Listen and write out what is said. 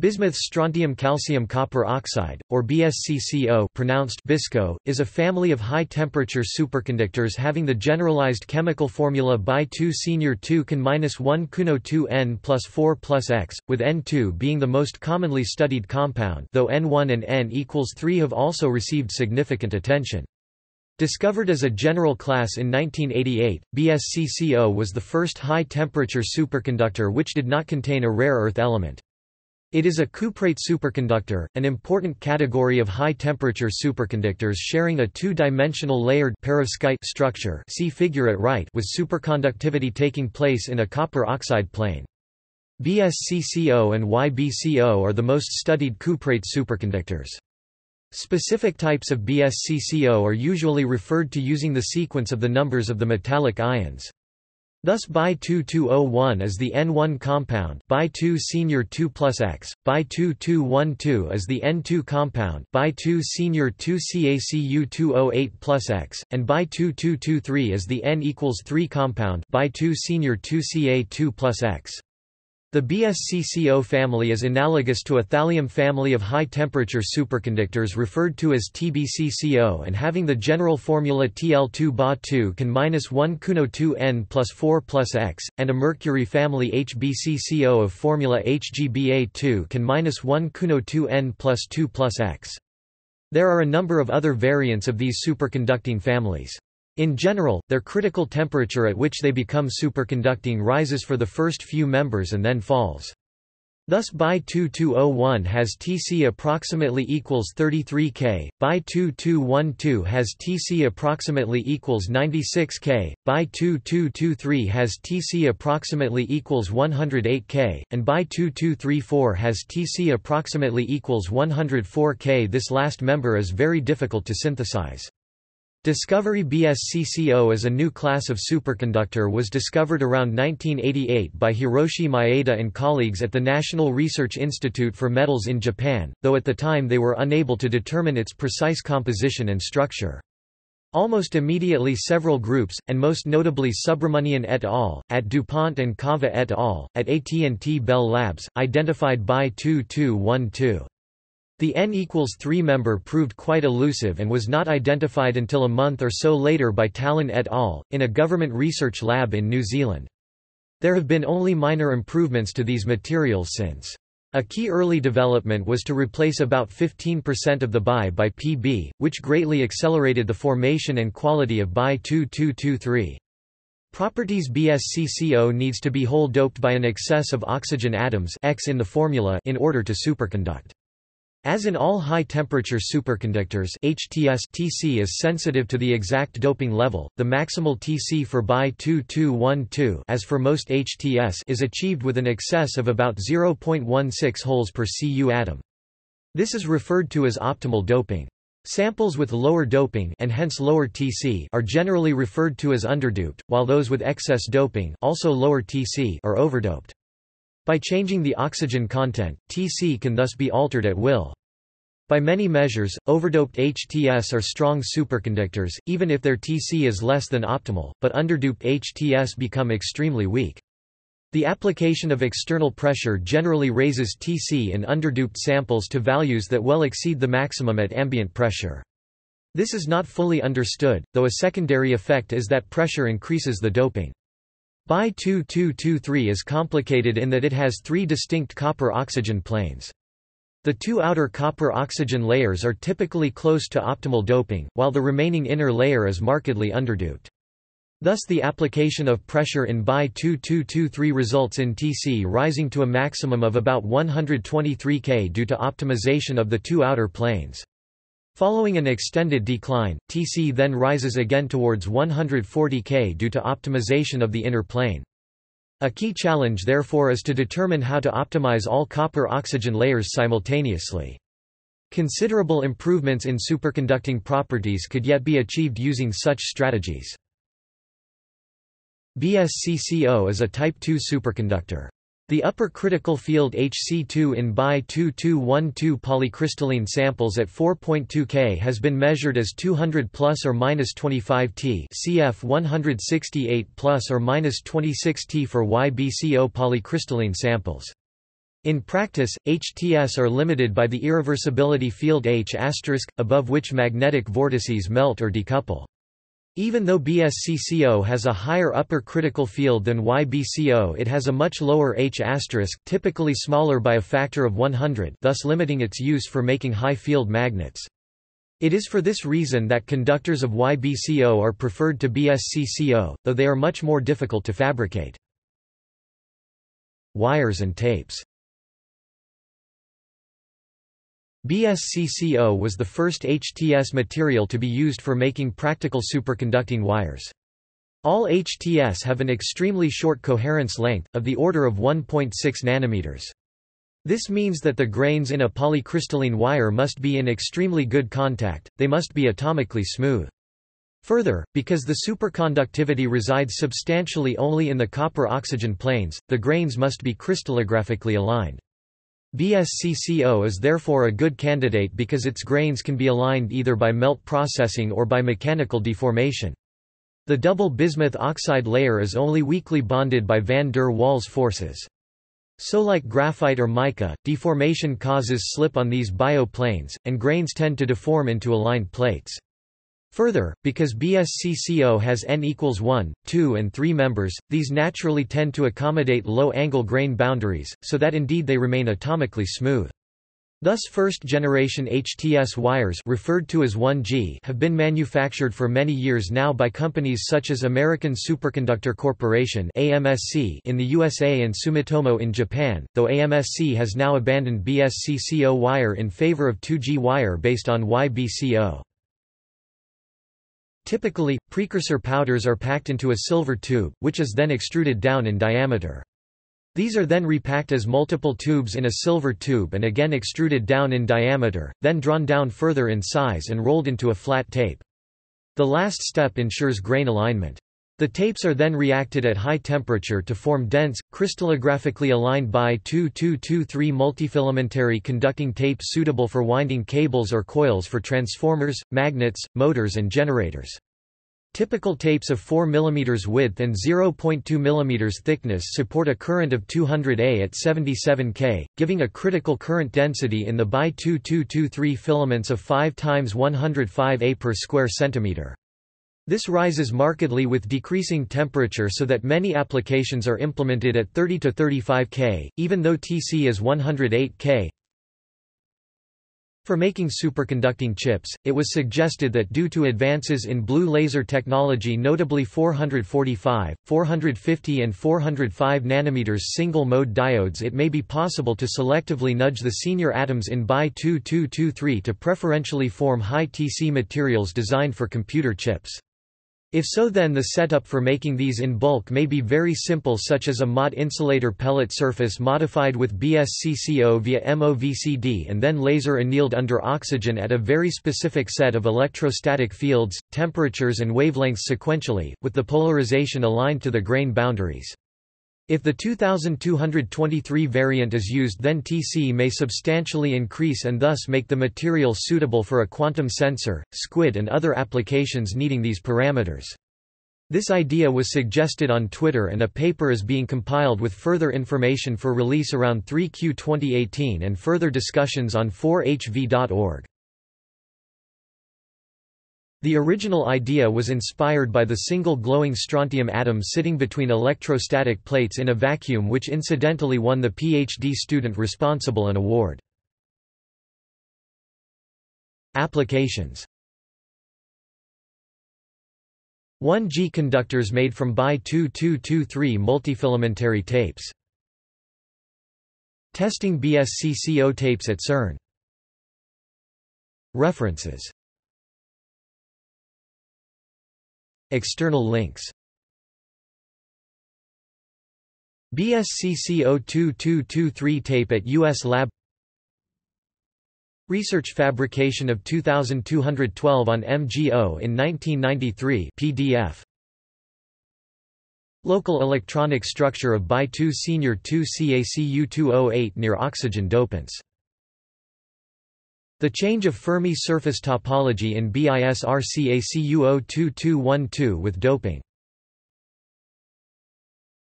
Bismuth strontium calcium copper oxide, or BSCCO pronounced BISCO, is a family of high-temperature superconductors having the generalized chemical formula Bi2 senior 2 Can 1 Cuno 2 N plus 4 plus X, with N2 being the most commonly studied compound though N1 and N equals 3 have also received significant attention. Discovered as a general class in 1988, BSCCO was the first high-temperature superconductor which did not contain a rare earth element. It is a cuprate superconductor, an important category of high-temperature superconductors sharing a two-dimensional layered perovskite structure see figure at right with superconductivity taking place in a copper oxide plane. BSCCO and YBCO are the most studied cuprate superconductors. Specific types of BSCCO are usually referred to using the sequence of the numbers of the metallic ions. Thus Bi2201 is the N1 compound Bi2 senior 2 plus X, Bi2212 is the N2 compound Bi2 senior 2 CaCu208 plus X, and Bi2223 is the N equals 3 compound Bi2 senior 2 Ca2 plus X. The BSCCO family is analogous to a thallium family of high-temperature superconductors referred to as TBCCO and having the general formula Tl2 Ba2 can 1 Cuno 2 N plus 4 plus X, and a mercury family HBCCO of formula HgBa2 can 1 Cuno 2 N plus 2 plus X. There are a number of other variants of these superconducting families. In general, their critical temperature at which they become superconducting rises for the first few members and then falls. Thus Bi2201 has Tc approximately equals 33 K, Bi2212 has Tc approximately equals 96 K, Bi2223 has Tc approximately equals 108 K, and Bi2234 has Tc approximately equals 104 K. This last member is very difficult to synthesize. Discovery BSCCO as a new class of superconductor was discovered around 1988 by Hiroshi Maeda and colleagues at the National Research Institute for Metals in Japan, though at the time they were unable to determine its precise composition and structure. Almost immediately several groups, and most notably Subramanian et al., at DuPont and Cava et al., at AT&T Bell Labs, identified Bi2212. The N equals 3 member proved quite elusive and was not identified until a month or so later by Tallon et al., in a government research lab in New Zealand. There have been only minor improvements to these materials since. A key early development was to replace about 15% of the Bi by Pb, which greatly accelerated the formation and quality of Bi2223. Properties BSCCO needs to be hole doped by an excess of oxygen atoms X in the formula in order to superconduct. As in all high-temperature superconductors HTS Tc is sensitive to the exact doping level, the maximal Tc for Bi2212 as for most HTS is achieved with an excess of about 0.16 holes per Cu atom. This is referred to as optimal doping. Samples with lower doping and hence lower Tc are generally referred to as underdoped, while those with excess doping also lower Tc are overdoped. By changing the oxygen content, Tc can thus be altered at will. By many measures, overdoped HTS are strong superconductors, even if their Tc is less than optimal, but underdoped HTS become extremely weak. The application of external pressure generally raises Tc in underdoped samples to values that well exceed the maximum at ambient pressure. This is not fully understood, though a secondary effect is that pressure increases the doping. Bi2223 is complicated in that it has three distinct copper-oxygen planes. The two outer copper-oxygen layers are typically close to optimal doping, while the remaining inner layer is markedly underdoped. Thus the application of pressure in Bi2223 results in Tc rising to a maximum of about 123 K due to optimization of the two outer planes. Following an extended decline, Tc then rises again towards 140 K due to optimization of the inner plane. A key challenge therefore is to determine how to optimize all copper-oxygen layers simultaneously. Considerable improvements in superconducting properties could yet be achieved using such strategies. BSCCO is a Type II superconductor. The upper critical field Hc2 in Bi2212 polycrystalline samples at 4.2 K has been measured as 200 plus or minus 25 T cf 168 plus or minus 26 T for YBCO polycrystalline samples. In practice, HTS are limited by the irreversibility field H*, above which magnetic vortices melt or decouple. Even though BSCCO has a higher upper critical field than YBCO it has a much lower H*, typically smaller by a factor of 100 thus limiting its use for making high field magnets. It is for this reason that conductors of YBCO are preferred to BSCCO, though they are much more difficult to fabricate. Wires and tapes BSCCO was the first HTS material to be used for making practical superconducting wires. All HTS have an extremely short coherence length, of the order of 1.6 nanometers. This means that the grains in a polycrystalline wire must be in extremely good contact, they must be atomically smooth. Further, because the superconductivity resides substantially only in the copper-oxygen planes, the grains must be crystallographically aligned. BSCCO is therefore a good candidate because its grains can be aligned either by melt processing or by mechanical deformation. The double bismuth oxide layer is only weakly bonded by van der Waals forces. So like graphite or mica, deformation causes slip on these bio-planes, and grains tend to deform into aligned plates. Further, because BSCCO has n equals 1, 2 and 3 members, these naturally tend to accommodate low-angle grain boundaries, so that indeed they remain atomically smooth. Thus first-generation HTS wires referred to as 1G have been manufactured for many years now by companies such as American Superconductor Corporation AMSC in the USA and Sumitomo in Japan, though AMSC has now abandoned BSCCO wire in favor of 2G wire based on YBCO. Typically, precursor powders are packed into a silver tube, which is then extruded down in diameter. These are then repacked as multiple tubes in a silver tube and again extruded down in diameter, then drawn down further in size and rolled into a flat tape. The last step ensures grain alignment. The tapes are then reacted at high temperature to form dense, crystallographically aligned Bi-2223 multifilamentary conducting tapes suitable for winding cables or coils for transformers, magnets, motors and generators. Typical tapes of 4 mm width and 0.2 mm thickness support a current of 200 A at 77 K, giving a critical current density in the Bi-2223 filaments of 5 times 105 A per square centimeter. This rises markedly with decreasing temperature so that many applications are implemented at 30 to 35 K, even though TC is 108 K. For making superconducting chips, it was suggested that due to advances in blue laser technology notably 445, 450 and 405 nanometers single-mode diodes it may be possible to selectively nudge the senior atoms in Bi-2223 to preferentially form high TC materials designed for computer chips. If so then the setup for making these in bulk may be very simple such as a MOT insulator pellet surface modified with BSCCO via MOVCD and then laser annealed under oxygen at a very specific set of electrostatic fields, temperatures and wavelengths sequentially, with the polarization aligned to the grain boundaries. If the 2223 variant is used then Tc may substantially increase and thus make the material suitable for a quantum sensor, SQUID and other applications needing these parameters. This idea was suggested on Twitter and a paper is being compiled with further information for release around 3Q 2018 and further discussions on 4hv.org. The original idea was inspired by the single glowing strontium atom sitting between electrostatic plates in a vacuum which incidentally won the PhD student responsible an award. Applications 1G conductors made from Bi-2223 multifilamentary tapes. Testing BSCCO tapes at CERN References External links. BSCC 02223 tape at U.S. Lab. Research fabrication of 2212 on MGO in 1993 PDF Local electronic structure of Bi2 Senior 2 CaCu208 near oxygen dopants the change of Fermi surface topology in BIS RCACU02212 with doping